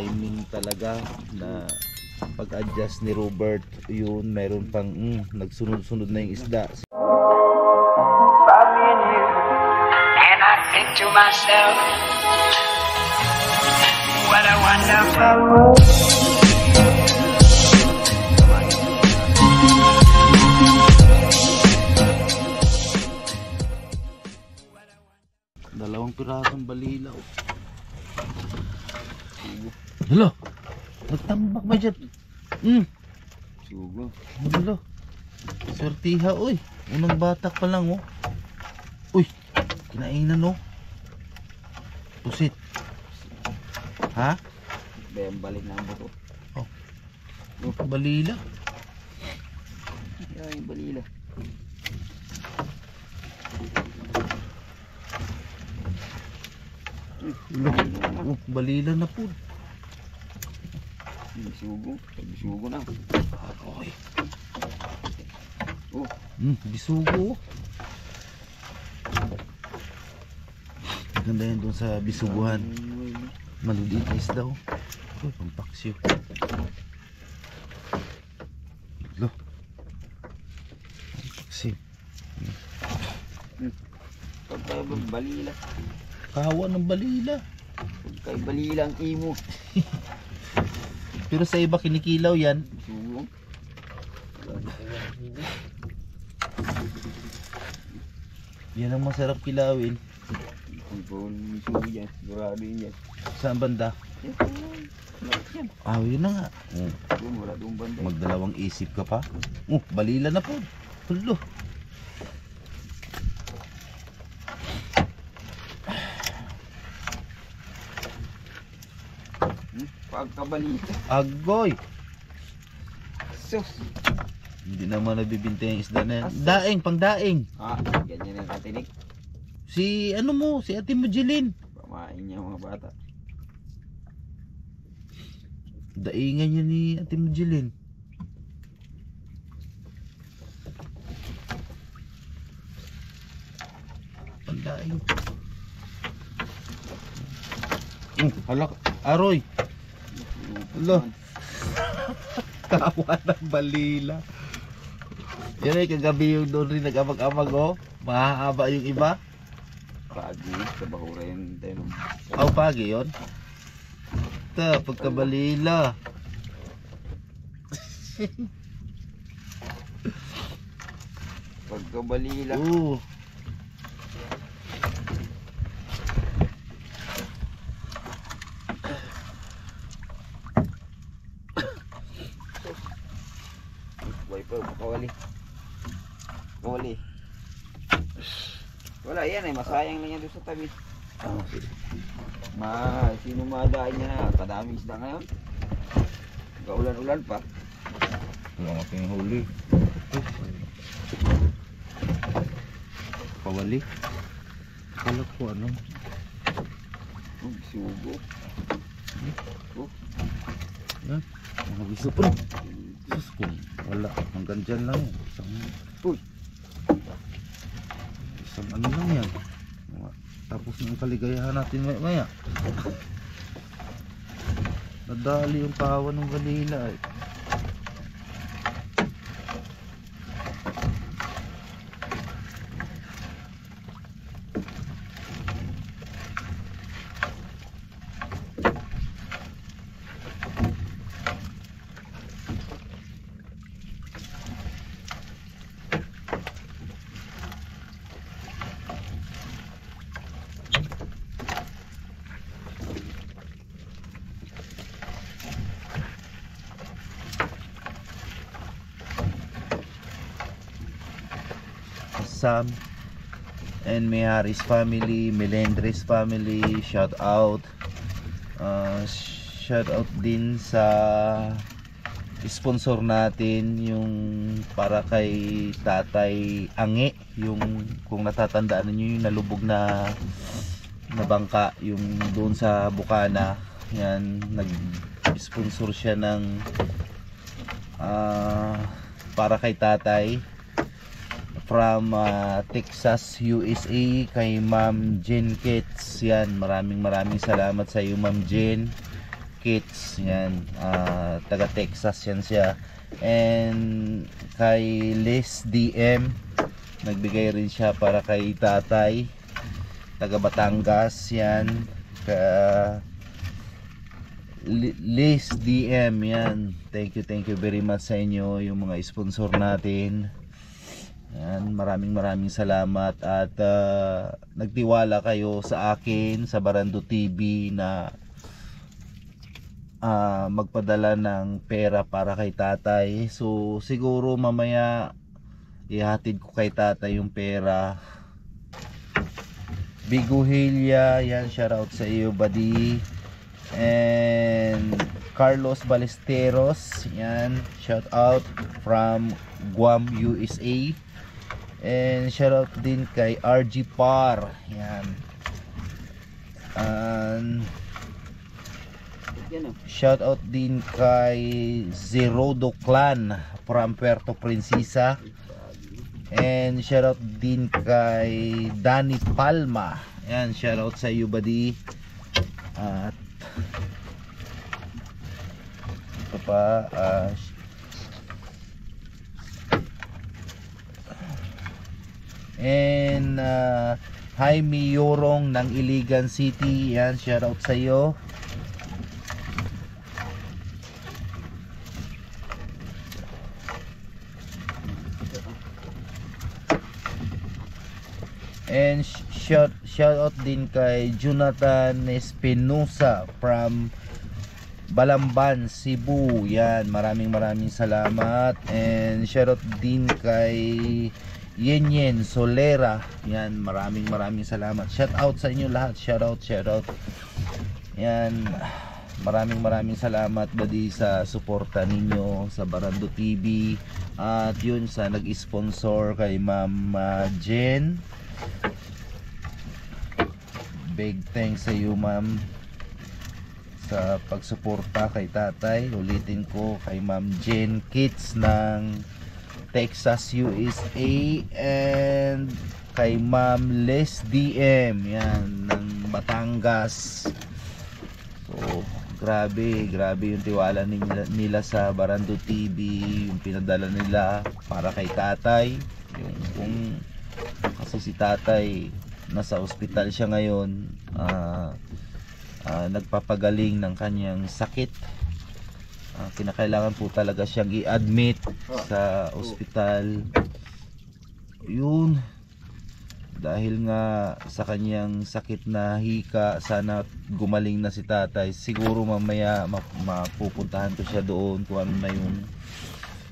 timing talaga na pag-adjust ni Robert yun meron pang mm, nagsunod-sunod na yung isda. And I think to myself, what a wonderful world. dalawang pirasong balilaw Hello nagtambak ba dyan? Mm. Sugo. Hello Swertiha oy. Unang batak pa lang oh. Uy. Kinainan oh. Pusit. Ha? Bayang balik na ang buto. balila. Yan yung balila. oh, balila na po Yung sugo. Sugo na. Oy. Oh. Mm, bisugo. Ganda yan doon sa bisuguhan. Maliliit na isda oh. Uy, pampaksyo. Lo. Pampaksyo. Pagka balila. Kahawa ng balila. Pagka balila ang imo. Pero sa iba kinikilaw yan. Yan ang masarap kilawin. Saan banda? Ah, yun na nga. Banda. magdalawang isip ka pa. Oh, balila na po. Hulo. Pagka balila. Agoy. Sus. Hindi naman nabibinta yung isda na yan. Daing, pang daing. Ah, ganyan ang katinik. Si ano mo, si Ate Mujilin. Pamain niya mga bata. Daingan niya ni Ate Mujilin. Pandaing. Mm, halak. Aroy. Alo. Kawa ng balila. Yan ay kagabi yung doon rin nag-amag-amag oh. Mahahaba yung iba. Pagi. Sa bahura tayo. Aw pagi yon. Ta pagkabalila. Pagka balila. Oo. Wiper, kawali. Kawali. Wala yan eh, masayang lang yan doon sa tabi. Ma, sino madaan niya na? Kadami isda ngayon. Kaulan-ulan pa. Wala nga ping huli. Kawali. Kala ko ano. Oh, sugo. Yan. Mga gusto po. Sus ko. Wala. Hanggang dyan lang yan. Isang, Uy. isang ano lang yan. Tapos ng kaligayahan natin maya maya. Nadali yung kawan ng balila eh. Sam and Miharis family, Melendres family, shout out. Uh, shout out din sa sponsor natin yung para kay Tatay Ange, yung kung natatandaan niyo yung nalubog na na bangka yung doon sa Bukana. Yan nag-sponsor siya ng ah, para kay Tatay from uh, Texas, USA kay Ma'am Jen Kets. Yan, maraming maraming salamat sa iyo Ma'am Jen. Kits yan ah, taga Texas yan siya and kay Liz DM nagbigay rin siya para kay tatay taga Batangas yan ka Li- Liz DM yan thank you thank you very much sa inyo yung mga sponsor natin yan maraming maraming salamat at ah, nagtiwala kayo sa akin sa Barando TV na ah, magpadala ng pera para kay tatay. So siguro mamaya ihatid ko kay tatay yung pera. Biguhilia yan shout out sa iyo buddy. And Carlos Balesteros yan shout out from Guam USA and shout out din kay RG Par. Yan. And Yan o. shout out din kay Zerodo Clan from Puerto Princesa. And shout out din kay Danny Palma. Yan shout out sa iyo buddy. At ito pa ah, and uh, Jaime Yorong ng Iligan City yan shout out sa iyo And sh- shout shout out din kay Jonathan Espinosa from Balamban, Cebu. Yan, maraming maraming salamat. And shout out din kay Yen Yen Solera. Yan, maraming maraming salamat. Shout out sa inyo lahat. Shout out, shout out. Yan, maraming maraming salamat buddy sa suporta ninyo sa Barando TV. At yun sa nag-sponsor kay Ma'am ah, Jen. Big thanks sa iyo ma'am sa pagsuporta kay tatay. Ulitin ko kay Ma'am Jen Kits ng Texas USA and kay Ma'am Les DM yan ng Batangas. So, grabe, grabe yung tiwala nila, nila sa Barando TV, yung pinadala nila para kay tatay. Yung kung kasi si tatay nasa ospital siya ngayon ah, ah, nagpapagaling ng kanyang sakit Ah, kinakailangan po talaga siyang i-admit sa ospital. Yun. Dahil nga sa kanyang sakit na hika sana gumaling na si tatay. Siguro mamaya ma- mapupuntahan ko siya doon kung ano na yung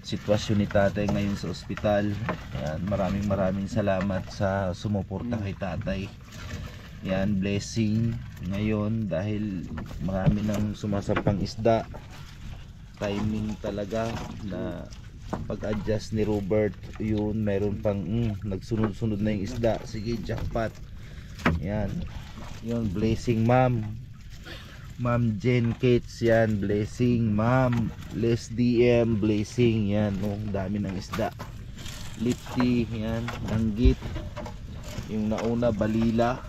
sitwasyon ni tatay ngayon sa ospital. Yan, maraming maraming salamat sa sumuporta kay tatay. Yan blessing ngayon dahil marami nang sumasampang isda timing talaga na pag-adjust ni Robert yun meron pang mm, nagsunod-sunod na yung isda. Sige jackpot. Yan. Yun blessing ma'am. Ma'am Jen Kates yan blessing ma'am. Les DM blessing yan. No dami ng isda. Lipti yan. Langgit yung nauna balila.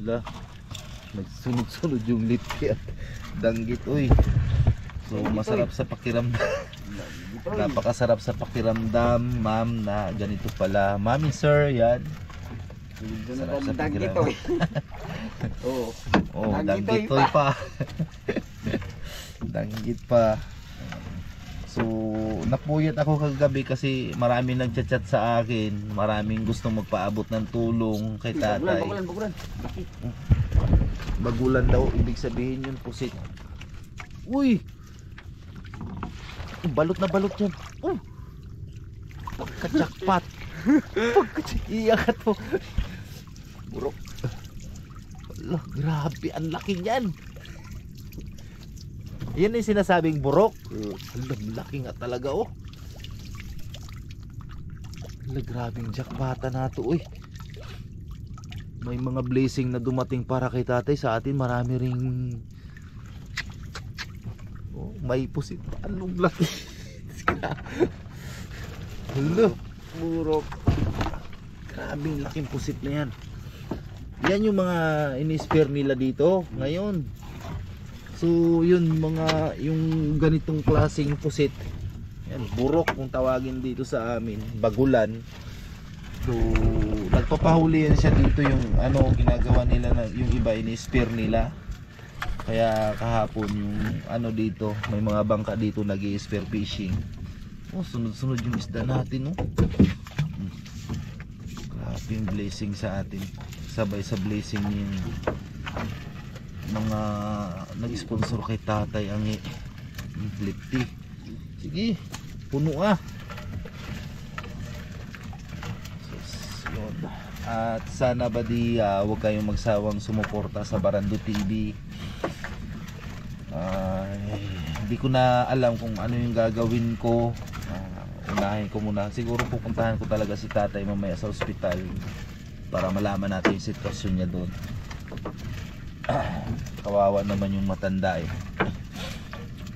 Wala nagsunod-sunod yung lipti at danggit uy so masarap sa pakiramdam napakasarap sa pakiramdam ma'am na ganito pala mami sir yan Sarap sa Danggit pakiramdam. o. Oo. Oh, Danggitoy danggitoy pa. Danggit pa. So, napuyat ako kagabi kasi marami nagchat-chat sa akin. Maraming gustong magpaabot ng tulong kay tatay. bagulan, bagulan. Laki. Bagulan daw, ibig sabihin yun pusit. Uy! Balot na balot yan. Oh! Pagka-jackpot. Pagka- Iyakat mo. Burok. Ala, grabe, ang laki niyan. Yan yung sinasabing burok. Ala, ang laki nga talaga oh. Ala, grabing jackpota na to, uy. May mga blessing na dumating para kay tatay sa atin. Marami ring oh, may pusit. Anong laki? Hello. Burok. Grabing laking pusit na yan. Yan yung mga in-spare nila dito ngayon. So, yun mga yung ganitong klaseng pusit. Yan, burok kung tawagin dito sa amin, bagulan. So, nagpapahuli yan siya dito yung ano ginagawa nila na yung iba in-spare nila. Kaya kahapon yung ano dito, may mga bangka dito nag spear fishing. Oh, sunod-sunod yung isda natin, no? Hmm. Grabe yung blessing sa atin. Sabay sa blessing yung mga nag-sponsor kay tatay ang Lipty. Sige, puno ah. Sus, yun. At sana ba di ah, huwag kayong magsawang sumuporta sa Barando TV. Ay, hindi ko na alam kung ano yung gagawin ko. Ah, unahin ko muna. Siguro pupuntahan ko talaga si tatay mamaya sa ospital para malaman natin yung sitwasyon niya doon. Ah, kawawa naman yung matanda eh.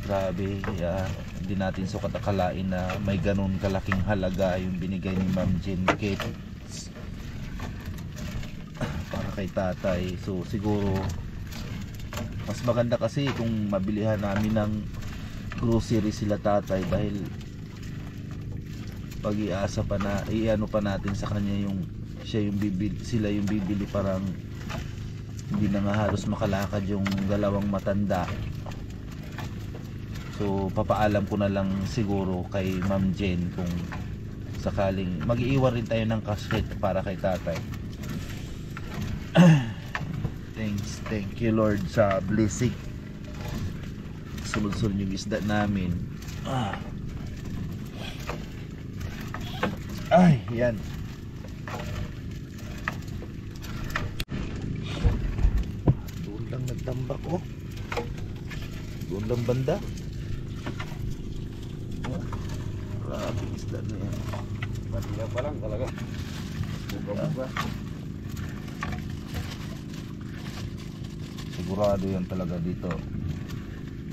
Grabe, ah, hindi natin sukat akalain na may ganun kalaking halaga yung binigay ni Ma'am Jen Kate kay tatay. So siguro mas maganda kasi kung mabilihan namin ng grocery sila tatay dahil pag-iasa pa na iano pa natin sa kanya yung siya yung bibili sila yung bibili parang hindi na nga halos makalakad yung dalawang matanda so papaalam ko na lang siguro kay Ma'am Jen kung sakaling mag-iiwan rin tayo ng casket para kay tatay thanks thank you Lord sa blessing. Sunod-sunod yung isda namin. Ah. ay yan. Doon lang nagtambak oh. Doon lang banda. Grabe isda na yan. Matila pa lang talaga. Buka-buka. Sigurado yan talaga dito.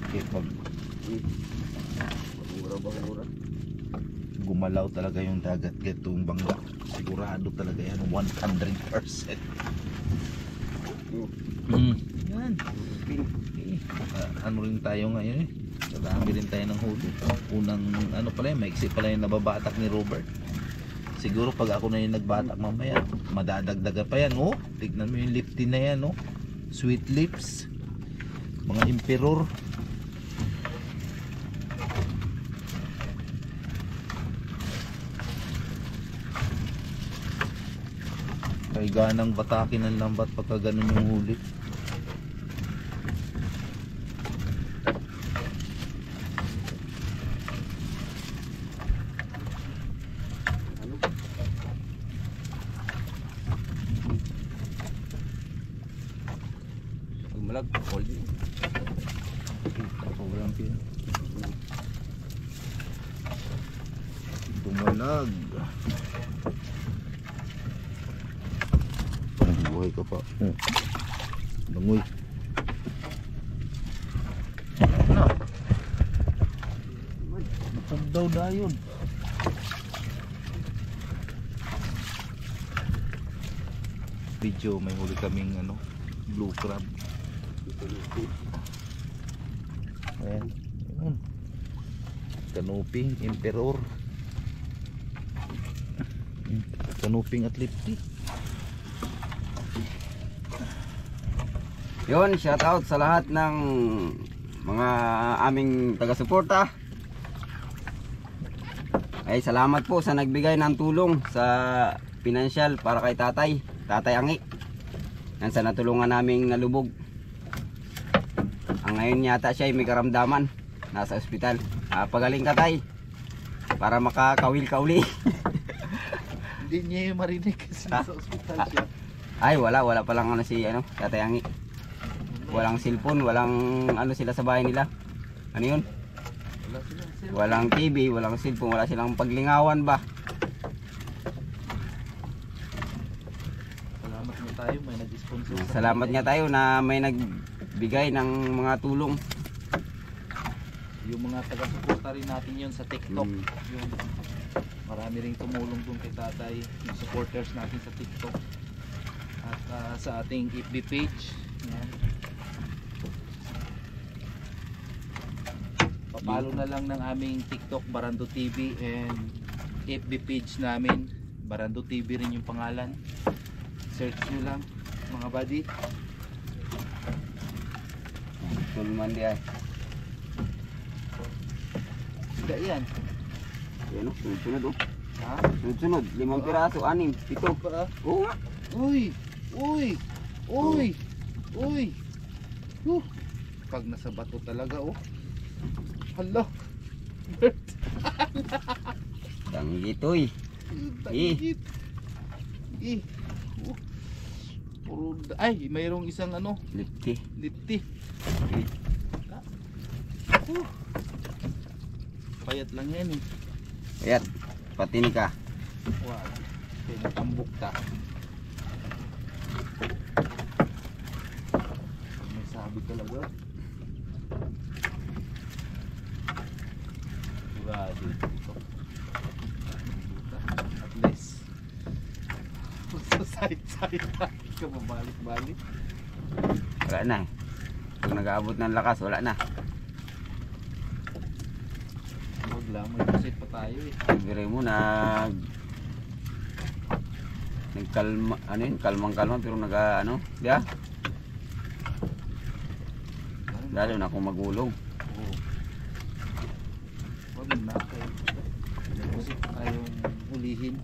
Okay, pag Mura-mura. gumalaw talaga yung dagat getong bangga. Sigurado talaga yan 100% mm. yan. Eh, ah, ano rin tayo ngayon eh? Marami rin tayo ng huli. Unang ano pala yun maiksi pala yung nababatak ni Robert. Siguro pag ako na yung nagbatak mamaya madadagdagan pa yan oh. Tignan mo yung lifty na yan oh sweet lips mga emperor kay ganang batakin ng lambat pagka ganun yung huli Video may huli kaming ano blue crab. Ayan. Ayan. Kanuping, Emperor. Kanuping at Lipty. Yun, shout out sa lahat ng mga aming taga-suporta. Ay, salamat po sa nagbigay ng tulong sa financial para kay tatay, tatay Angi. Yan sa natulungan naming nalubog. Ang ngayon yata siya ay may karamdaman. Nasa ospital. Ah, pagaling ka tay. Para makakawil ka uli. Hindi niya yung marinig kasi Ah. nasa ospital Ah. siya. Ay, wala, wala pa lang ano si ano, tatay Angi. Walang cellphone, walang ano sila sa bahay nila. Ano yun? Walang TV, walang cellphone, wala silang paglingawan ba? Salamat mo tayo, may nag-sponsor sa Salamat nga tayo na may nagbigay ng mga tulong. Yung mga taga-suporta rin natin yun sa TikTok. Mm. Yung marami ring tumulong dun kay tatay, yung supporters natin sa TikTok. At ah, sa ating FB page. Yan. Papalo na lang ng aming TikTok Barando TV and FB page namin. Barando TV rin yung pangalan. Search nyo lang mga buddy. Tulman di ay. Isda yan. Yan o, sunod-sunod o. Ha? Sunod-sunod, limang piraso, anim, pito. Oo nga. Uy! Uy! Uy! Uy! Uh, pag nasa bato talaga oh. Hala! Tanggitoy. Tagit! Eh! Uh, puro ay, mayroong isang ano, Lipti. lipti. Uh, payat lang yan eh. Ayan, patini ka. Wow. Kaya natambok ta. May sabi talaga. Sigurado ito. At least. Sa tayo ka mabalik-balik. Wala na eh. Pag nag-aabot ng lakas, wala na. Huwag lang, may kasit pa tayo eh. Bire mo nag nagkalma ano yun kalmang kalma pero nag ano di ba lalo na kung magulong Oo. Huwag na kayo. Kasi tayong ulihin.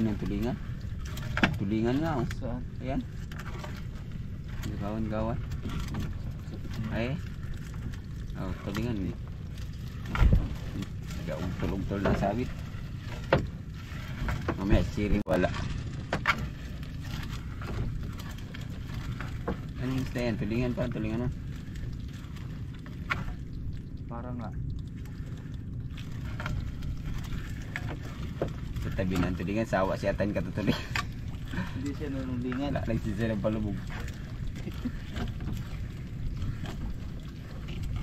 Oh, kanang tulingan? Tulingan nga oh. Saan? ayan. Gawan gawan ay. Oh tulingan nag-ugtol-ugtol na sabit mamaya siring wala. Anong isda yan? Tulingan pa tulingan mo Para nga. Tabi ng tulingan sawa siya tan katutuloy Hindi siya nanulingan. wala nagsisira ng palubog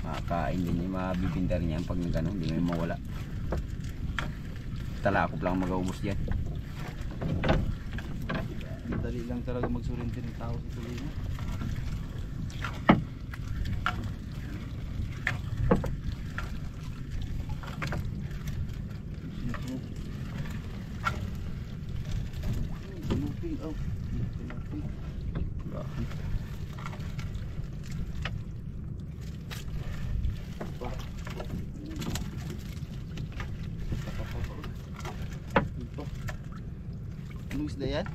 makakain din yung mabibinda rin yan pag nagano hindi may mawala talakop lang mag-aubos yan Dali lang talaga magsurinti ng tao sa tulingan. Sinusunog. Sinuping, oh. Sinuping. Pa. Ito. Anong isda yan?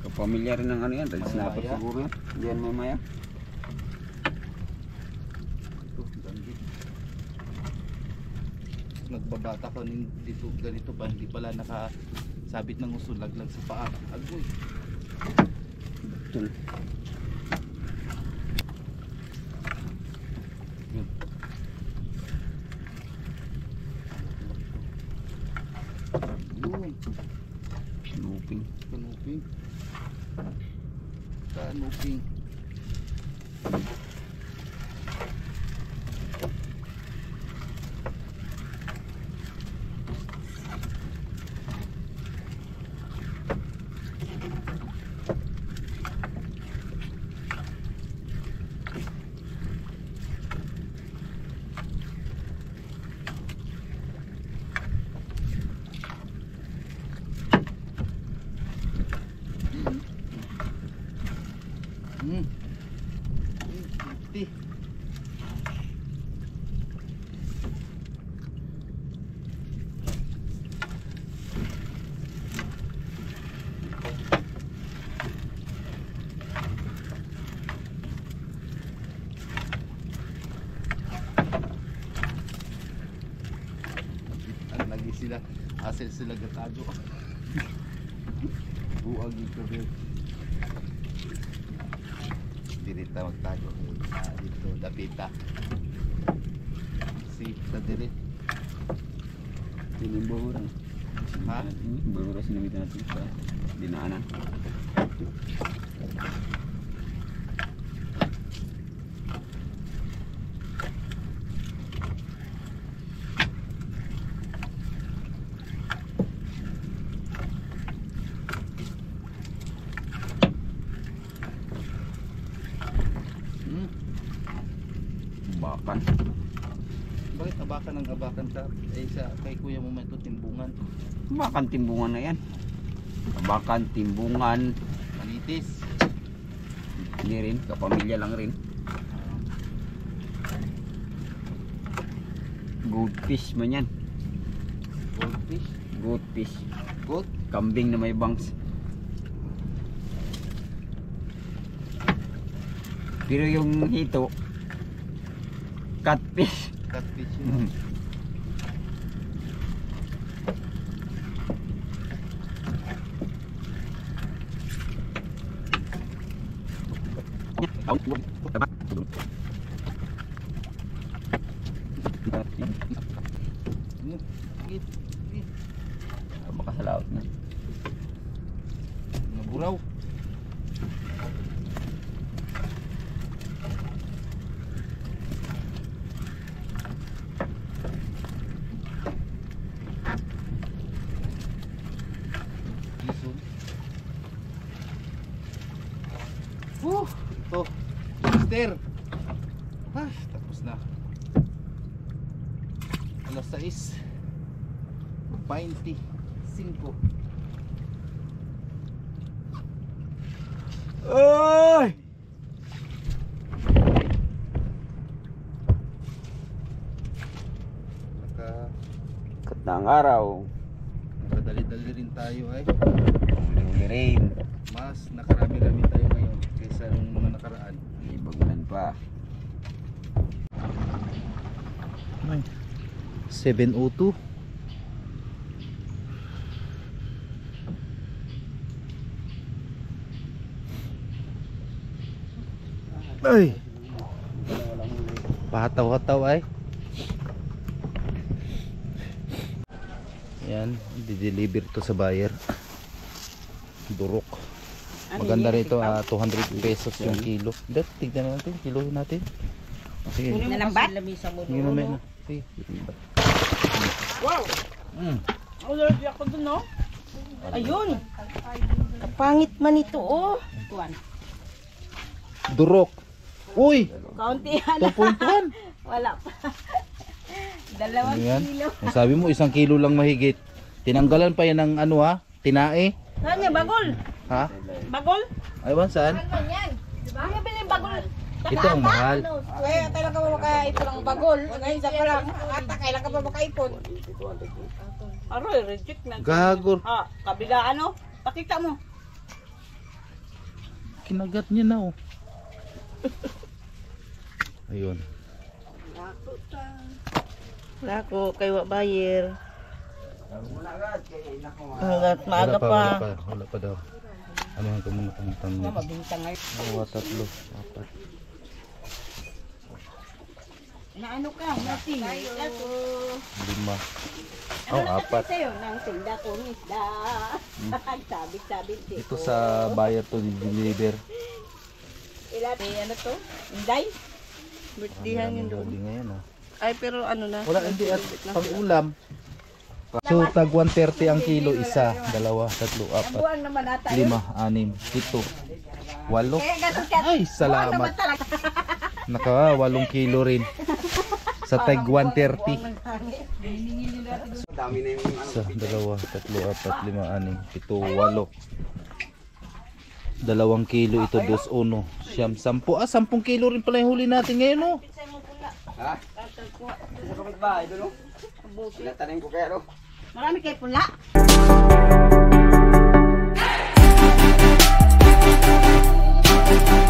kapamilya rin ng ano yan red snapper siguro yan yan mamaya Ito. Nagbabata ko nin dito ganito pa hindi pala nakasabit ng uso laglag sa paa. Agoy. Tul. no fim. 50 lagi sila asel sila gatado. Buang yung kabel dirita magtago dapita. Si ta dire. Yun yung bahura. Ha? Bahura sinamitan natin sa dinaanan. Bakan. Bakit abakan ng abakan sa eh, sa kay kuya mo may timbungan? Bakan timbungan na yan. Bakan timbungan. Manitis. Hindi rin. Kapamilya lang rin. Goldfish man yan. Goldfish. Goldfish. Goat. Kambing na may bangs. Pero yung hito, catfish catfish ya. hmm. ini Alas 6. 25. Ay! Naka, Katang araw. nakadali-dali rin tayo ay. Huli rain. Mas nakarami-rami tayo ngayon kaysa nung mga nakaraan. May bagulan pa. Ay, 702. Ay. Pahataw-hataw ay. Yan, di-deliver to sa buyer. Durok. Maganda rito, ah, 200 pesos yung kilo. Dad, tignan natin, kilohin natin. Sige. Nalambat? Na. Sige. Wow! Mm. Allergy ako dun, no? Ayun! Kapangit man ito, oh. Tuwan. Durok. Uy! Kaunti yan. 2.1. Wala pa. Dalawang Ayan. kilo. Ang sabi mo, isang kilo lang mahigit. Tinanggalan pa yan ng ano ha? Tinae. Saan niya? Bagol? Ha? Bagol? Aywan, saan? Ano yan? Diba? Ano bilhin bagol? Ito ang mahal. Kaya kailan ka ba makaipon ng bagol? Ngayon sa parang, ata kailan ka ba makaipon? Aroy, reject na. Gagor. Ah, kabila ano? Pakita mo. Kinagat niya na oh. Ayun. Wala ko, kay wa buyer. Muna agad. Kaya nako. Hanggat Wala maaga pa, pa. wala pa. Wala pa daw. Ano yung kumuna kumutang niya? Mabintang ngayon. Dalawa, tatlo, apat. Na ano ka? Nasi. Ako. Lima. Ano Oh, apat. sa'yo? Nang tinda kong isda. Sabit-sabit eh. Ito sa buyer to deliver. Ilan? Eh, ano to? Inday? Birthdayhan yun doon. Hindi ngayon oh. Ay, pero ano na? Wala, hindi at pang ulam. So, tag 130 ang kilo, isa, dalawa, tatlo, apat, Buwan naman ata. lima, anim, pito, walo. Ka. Ay, salamat. Naka walong kilo rin. Sa tag 130. Ano, Sa dalawa, tatlo, apat, lima, anim, pito, walo. Dalawang kilo ito, dos uno. Siyam, sampu. Ah, sampung kilo rin pala yung huli natin ngayon, oh. no? Ha? Sa kapitbahay, doon, oh. no? Pinatanim ko kaya, no? Marami kayo pula. Marami kayo pula.